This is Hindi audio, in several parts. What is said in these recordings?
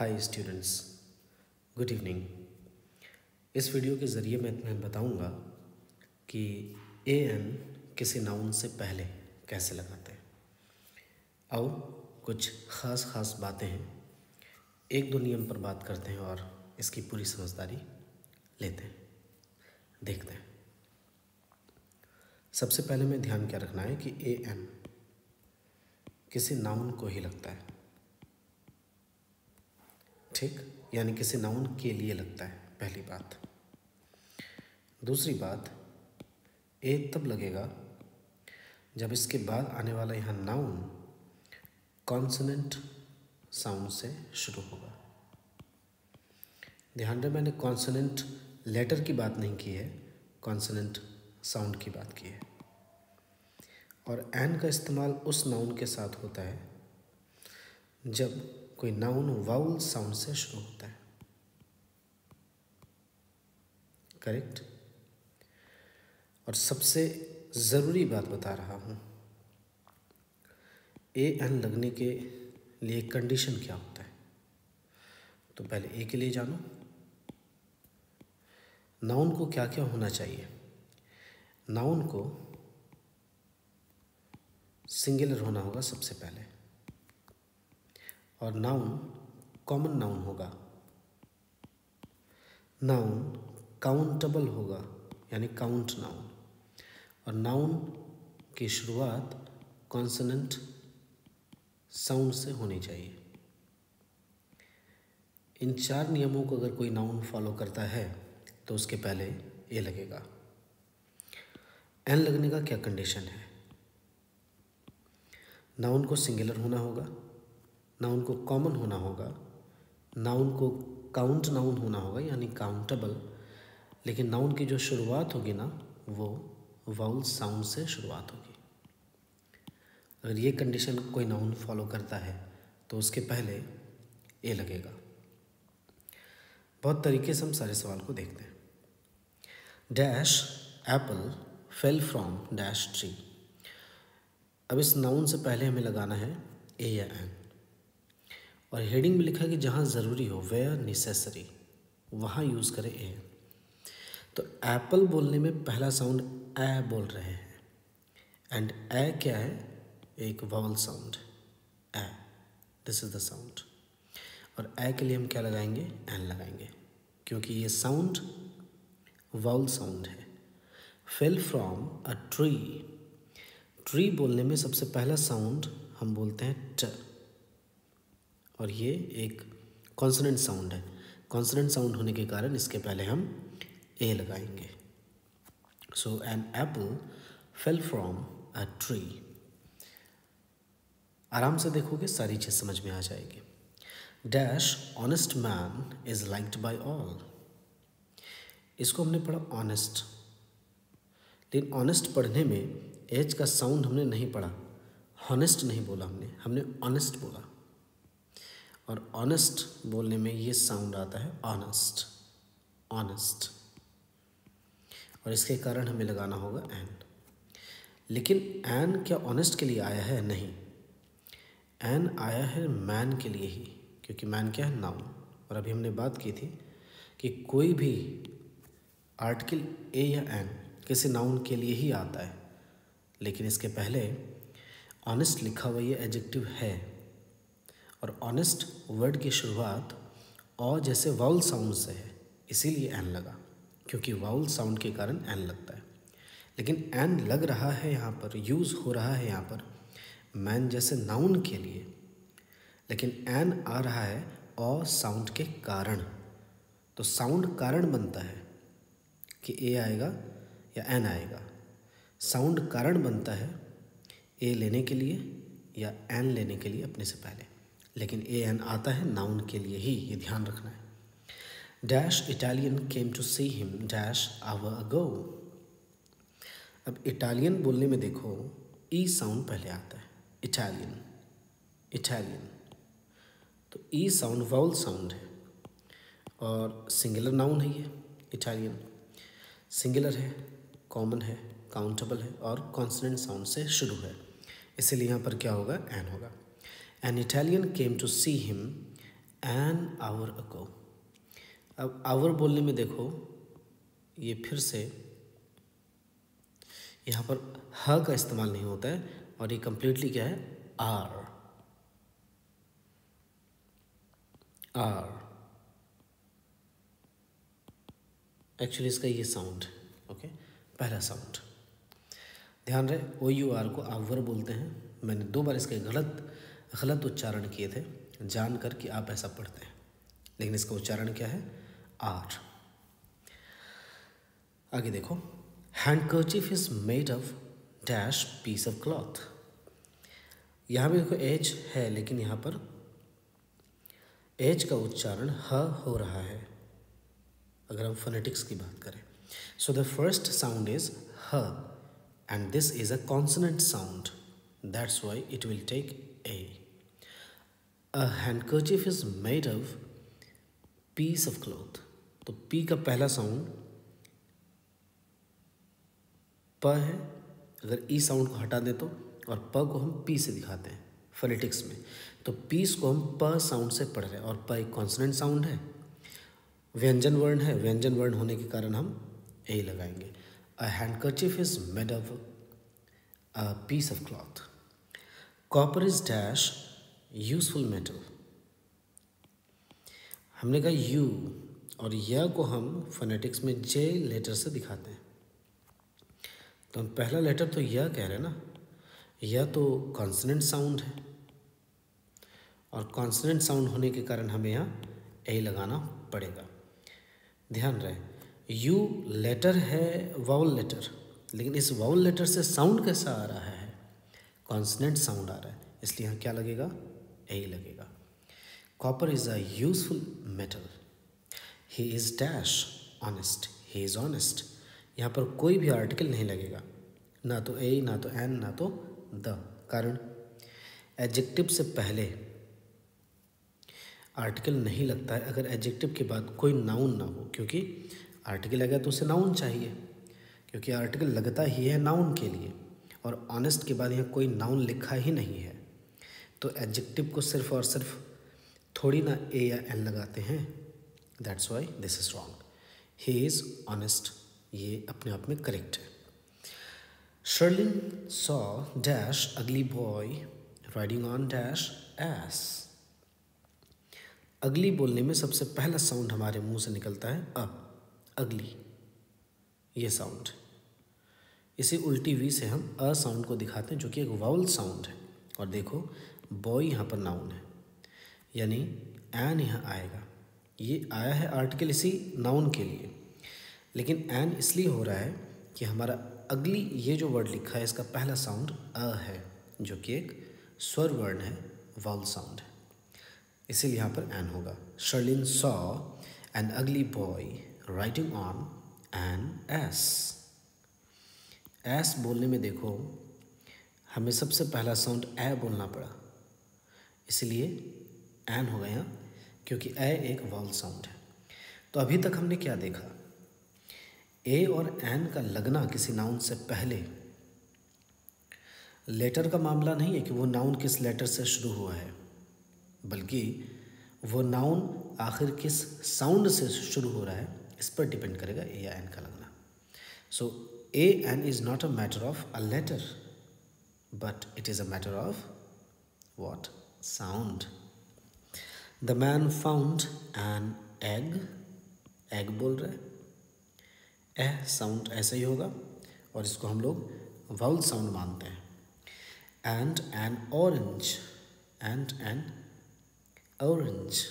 हाय स्टूडेंट्स गुड इवनिंग इस वीडियो के ज़रिए मैं तुम्हें बताऊँगा कि ए एन किसी नाउन से पहले कैसे लगाते हैं। और कुछ ख़ास ख़ास बातें हैं। एक दो नियम पर बात करते हैं और इसकी पूरी समझदारी लेते हैं। देखते हैं। सबसे पहले मैं ध्यान क्या रखना है कि ए एन किसी नाउन को ही लगता है। ठीक? यानी किसी नाउन के लिए लगता है, पहली बात। दूसरी बात ए तब लगेगा जब इसके बाद आने वाला यहाँ नाउन कॉन्सनेंट साउंड से शुरू होगा। ध्यान रहे मैंने कॉन्सनेंट लेटर की बात नहीं की है कॉन्सनेंट साउंड की बात की है। और एन का इस्तेमाल उस नाउन के साथ होता है जब कोई नाउन वाउल साउंड से शुरू होता है। करेक्ट? और सबसे ज़रूरी बात बता रहा हूँ ए एन लगने के लिए कंडीशन क्या होता है? तो पहले ए के लिए जानो। नाउन को क्या क्या होना चाहिए? नाउन को सिंगुलर होना होगा सबसे पहले। और नाउन कॉमन नाउन होगा। नाउन काउंटेबल होगा, यानी काउंट नाउन और नाउन की शुरुआत कॉन्सनेंट साउंड से होनी चाहिए। इन चार नियमों को अगर कोई नाउन फॉलो करता है तो उसके पहले ए लगेगा। एन लगने का क्या कंडीशन है? नाउन को सिंगुलर होना होगा। नाउन को कॉमन होना होगा नाउन को काउंट नाउन होना होगा, यानी काउंटेबल लेकिन नाउन की जो शुरुआत होगी ना, वो वाउल साउंड से शुरुआत होगी। अगर ये कंडीशन कोई नाउन फॉलो करता है तो उसके पहले ए लगेगा। बहुत तरीके से हम सारे सवाल को देखते हैं। Dash apple fell from dash tree अब इस नाउन से पहले हमें लगाना है ए या एन और हेडिंग में लिखा है कि जहाँ ज़रूरी हो वेयर नेसेसरी वहाँ यूज़ करें ए तो एप्पल बोलने में पहला साउंड ए बोल रहे हैं। एंड ए क्या है? एक vowel sound a this is the sound और ए के लिए हम क्या लगाएँगे? एन लगाएँगे। क्योंकि ये साउंड वाउल साउंड है। Fell from a tree tree बोलने में सबसे पहला साउंड हम बोलते हैं ट और ये एक कॉन्सनेंट साउंड है। कॉन्सनेंट साउंड होने के कारण इसके पहले हम ए लगाएँगे। So an apple fell from a tree आराम से देखोगे, सारी चीज़ समझ में आ जाएगी। Dash honest man is liked by all इसको हमने पढ़ा ऑनेस्ट लेकिन ऑनेस्ट पढ़ने में एच का साउंड हमने नहीं पढ़ा। हॉनेस्ट नहीं बोला हमने हमने ऑनेस्ट बोला। और ऑनेस्ट बोलने में ये साउंड आता है ऑनेस्ट ऑनेस्ट और इसके कारण हमें लगाना होगा एन लेकिन एन क्या ऑनेस्ट के लिए आया है? नहीं. एन आया है मैन के लिए ही, क्योंकि मैन क्या है? नाउन और अभी हमने बात की थी कि कोई भी आर्टिकल ए या एन किसी नाउन के लिए ही आता है. लेकिन इसके पहले ऑनेस्ट लिखा हुआ ये एडजेक्टिव है. और ऑनेस्ट वर्ड की शुरुआत और जैसे वाउल साउंड से है, इसीलिए एन लगा, क्योंकि वाउल साउंड के कारण एन लगता है। लेकिन एन लग रहा है यहाँ पर यूज़ हो रहा है यहाँ पर मैन जैसे नाउन के लिए। लेकिन एन आ रहा है और साउंड के कारण। तो साउंड कारण बनता है कि ए आएगा या एन आएगा। साउंड कारण बनता है ए लेने के लिए या एन लेने के लिए अपने से पहले। लेकिन ए एन आता है नाउन के लिए ही, ये ध्यान रखना है। Dash Italian came to see him, dash hour ago. अब इटालियन बोलने में देखो, ई साउंड पहले आता है, इटालियन इटालियन। तो ई साउंड वाउल साउंड है, और सिंगुलर नाउन है ये, इटालियन। सिंगुलर है, कॉमन है, काउंटेबल है, और कॉन्सनेंट साउंड से शुरू है। इसीलिए यहाँ पर क्या होगा, एन होगा। An Italian came to see him an hour ago अब आवर बोलने में देखो, ये फिर से यहाँ पर ह का इस्तेमाल नहीं होता है और ये कंप्लीटली क्या है? आर आर एक्चुअली इसका ये साउंड ओके पहला साउंड ध्यान रहे ओ यू आर को आवर बोलते हैं। मैंने दो बार इसके गलत गलत उच्चारण किए थे जान कर कि आप ऐसा पढ़ते हैं। लेकिन इसका उच्चारण क्या है? आर। आगे देखो। Handkerchief is made of dash piece of cloth यहाँ भी देखो एच है, लेकिन यहाँ पर एच का उच्चारण ह हो रहा है। अगर हम फोनेटिक्स की बात करें। So the first sound is H and this is a consonant sound that's why it will take a a handkerchief is made of piece of cloth तो पी का पहला साउंड प है। अगर ई साउंड को हटा दे तो और प को हम पी से दिखाते हैं फोनेटिक्स में। तो पीस को हम प साउंड से पढ़ रहे हैं, और प एक कॉन्सनेंट साउंड है। व्यंजन वर्ण है। व्यंजन वर्ण होने के कारण हम ए लगाएँगे। A handkerchief is made of a piece of cloth copper is dash useful metal. हमने कहा यू और यह को हम फोनेटिक्स में जे लेटर से दिखाते हैं। तो हम पहला लेटर तो यह कह रहे हैं ना यह तो कॉन्सनेंट साउंड है और कॉन्सनेंट साउंड होने के कारण हमें यहाँ ए लगाना पड़ेगा। ध्यान रहे, यू लेटर है वाउल लेटर लेकिन इस वाउल लेटर से साउंड कैसा आ रहा है? कॉन्सनेंट साउंड आ रहा है, इसलिए यहाँ क्या लगेगा? ए लगेगा। Copper is a useful metal he is dash honest he is honest यहाँ पर कोई भी आर्टिकल नहीं लगेगा। ना तो ए ना तो एन ना तो द कारण? एडजेक्टिव से पहले आर्टिकल नहीं लगता है अगर एडजेक्टिव के बाद कोई नाउन ना हो, क्योंकि आर्टिकल लगा तो उसे नाउन चाहिए, क्योंकि आर्टिकल लगता ही है नाउन के लिए। और ऑनेस्ट के बाद यहाँ कोई नाउन लिखा ही नहीं है। तो एडजेक्टिव को सिर्फ़ और सिर्फ़ थोड़ी ना ए या एन लगाते हैं। That's why this is wrong he is honest ये अपने आप में करेक्ट है। Sherlin saw dash ugly boy riding on dash ass ugly बोलने में सबसे पहला साउंड हमारे मुँह से निकलता है अ अगली ये साउंड इसी उल्टी वी से हम अ साउंड को दिखाते हैं, जो कि एक वाउल साउंड है। और देखो बॉय यहाँ पर नाउन है। यानी एन यहाँ आएगा। ये आया है आर्टिकल इसी नाउन के लिए। लेकिन एन इसलिए हो रहा है कि हमारा अगली ये जो वर्ड लिखा है, इसका पहला साउंड अ है, जो कि एक स्वर वर्ण है वाउल साउंड है। इसीलिए यहाँ पर एन होगा। Sherlin saw an ugly boy writing on an ass ass बोलने में देखो, हमें सबसे पहला साउंड ए बोलना पड़ा। इसलिए एन हो गया क्योंकि ए एक वाउल साउंड है। तो अभी तक हमने क्या देखा? ए और एन का लगना किसी नाउन से पहले लेटर का मामला नहीं है कि वो नाउन किस लेटर से शुरू हुआ है, बल्कि वो नाउन आखिर किस साउंड से शुरू हो रहा है, इस पर डिपेंड करेगा ए या एन का लगना। So a an is not a matter of a letter but it is a matter of what sound the man found an egg egg बोल रहे ए साउंड ऐसा ही होगा, और इसको हम लोग वाउल साउंड मानते हैं। And an orange and an orange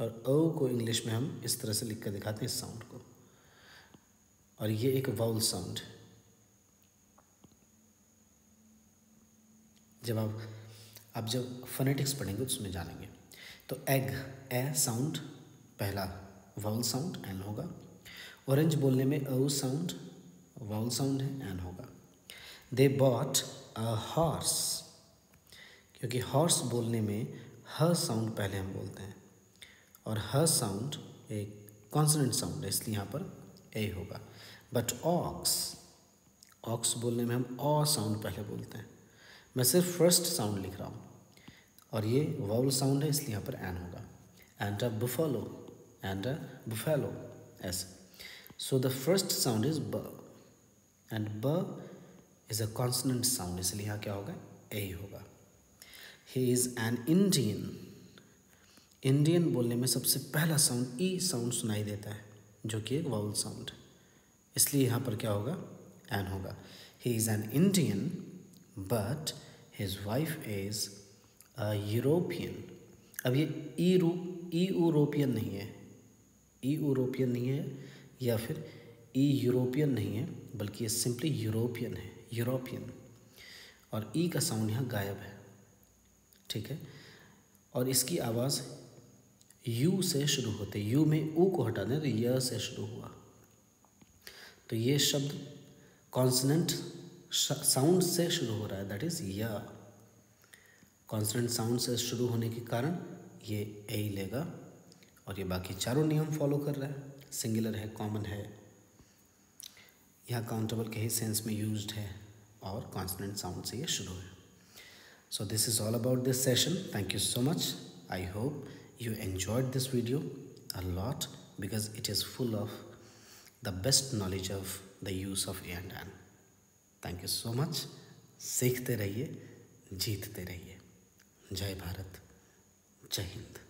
और ओ को इंग्लिश में हम इस तरह से लिख कर दिखाते हैं इस साउंड को। और ये एक वाउल साउंड जब आप आप जब फोनेटिक्स पढ़ेंगे, उसमें जानेंगे। तो एग ए साउंड पहला वाउल साउंड एन होगा। ऑरेंज बोलने में ओ साउंड वाउल साउंड है एन होगा। दे बॉट अ हॉर्स क्योंकि हॉर्स बोलने में ह साउंड पहले हम बोलते हैं। और ह साउंड एक कॉन्सनेंट साउंड है, इसलिए यहाँ पर ए होगा। बट ऑक्स ऑक्स बोलने में हम ऑ साउंड पहले बोलते हैं। मैं सिर्फ़ फ़र्स्ट साउंड लिख रहा हूँ। और ये वाउल साउंड है, इसलिए यहाँ पर एन होगा। And a buffalo and a buffalo ऐसे। So the first sound is B and B is a consonant sound इसलिए यहाँ क्या होगा? ए होगा। He is an Indian Indian बोलने में सबसे पहला साउंड ई साउंड सुनाई देता है, जो कि एक वाउल साउंड इसलिए यहाँ पर क्या होगा? एन होगा। He is an Indian but his wife is European अब ये ई ई यूरोपियन नहीं है। ई यूरोपियन नहीं है, या फिर ई यूरोपियन नहीं है, बल्कि ये सिंपली यूरोपियन है यूरोपियन और ई का साउंड यहाँ गायब है। ठीक है? और इसकी आवाज़ यू से शुरू होते यू में ऊ को हटा दें तो य से शुरू हुआ। तो ये शब्द कॉन्सनेंट साउंड से शुरू हो रहा है that is Y consonant sound से शुरू होने के कारण ये ए ही लेगा और ये बाकी चारों नियम फॉलो कर रहा है। सिंगुलर है कॉमन है। यह काउंटेबल के ही सेंस में यूज्ड है और कॉन्सनेंट साउंड से ये शुरू है। So this is all about this session thank you so much I hope you enjoyed this video a lot because it is full of the best knowledge of the use of A and N. Thank you so much सीखते रहिए जीतते रहिए। जय भारत जय हिंद।